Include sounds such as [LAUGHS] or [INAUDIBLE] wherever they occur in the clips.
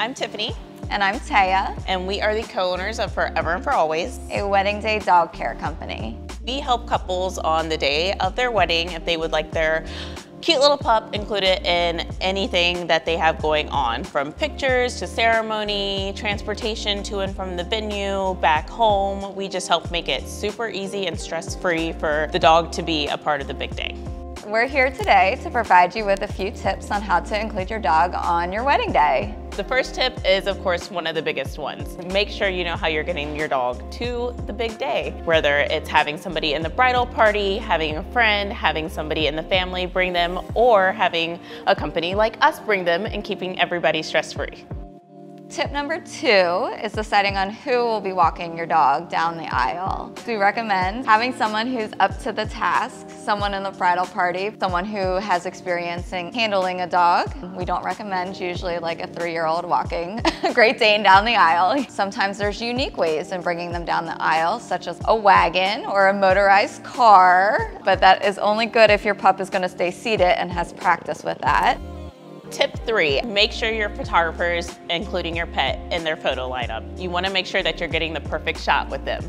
I'm Tiffany. And I'm Tehya. And we are the co-owners of Furever and Fur Always, a wedding day dog care company. We help couples on the day of their wedding if they would like their cute little pup included in anything that they have going on, from pictures to ceremony, transportation to and from the venue, back home. We just help make it super easy and stress-free for the dog to be a part of the big day. We're here today to provide you with a few tips on how to include your dog on your wedding day. The first tip is, of course, one of the biggest ones. Make sure you know how you're getting your dog to the big day, whether it's having somebody in the bridal party, having a friend, having somebody in the family bring them, or having a company like us bring them and keeping everybody stress-free. Tip number two is deciding on who will be walking your dog down the aisle. We recommend having someone who's up to the task, someone in the bridal party, someone who has experience in handling a dog. We don't recommend usually like a three-year-old walking [LAUGHS] a Great Dane down the aisle. Sometimes there's unique ways in bringing them down the aisle, such as a wagon or a motorized car, but that is only good if your pup is gonna stay seated and has practice with that. Tip three, make sure your photographers, including your pet, in their photo lineup. You wanna make sure that you're getting the perfect shot with them.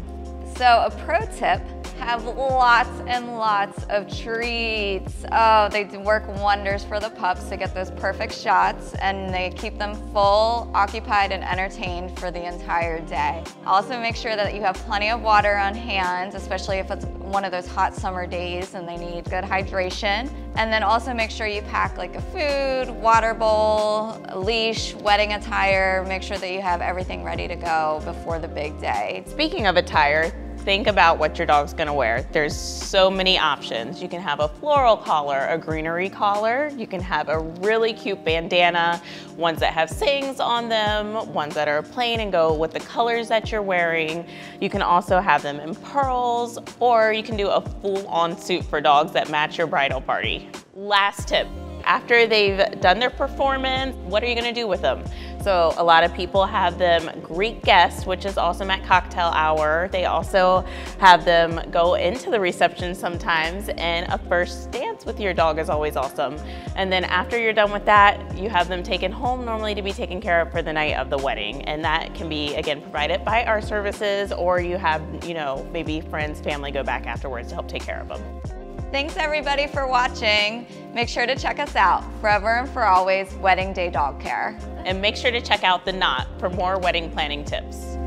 So a pro tip have lots and lots of treats. Oh, they do work wonders for the pups to get those perfect shots and they keep them full, occupied, and entertained for the entire day. Also make sure that you have plenty of water on hand, especially if it's one of those hot summer days and they need good hydration. And then also make sure you pack like a food, water bowl, leash, wedding attire. Make sure that you have everything ready to go before the big day. Speaking of attire, think about what your dog's gonna wear. There's so many options. You can have a floral collar, a greenery collar. You can have a really cute bandana, ones that have sayings on them, ones that are plain and go with the colors that you're wearing. You can also have them in pearls, or you can do a full-on suit for dogs that match your bridal party. Last tip, after they've done their performance, what are you gonna do with them? So a lot of people have them greet guests, which is awesome at cocktail hour. They also have them go into the reception sometimes and a first dance with your dog is always awesome. And then after you're done with that, you have them taken home normally to be taken care of for the night of the wedding. And that can be, again, provided by our services or you have, you know, maybe friends, family go back afterwards to help take care of them. Thanks everybody for watching. Make sure to check us out, Furever and Fur Always Wedding Day Dog Care. And make sure to check out The Knot for more wedding planning tips.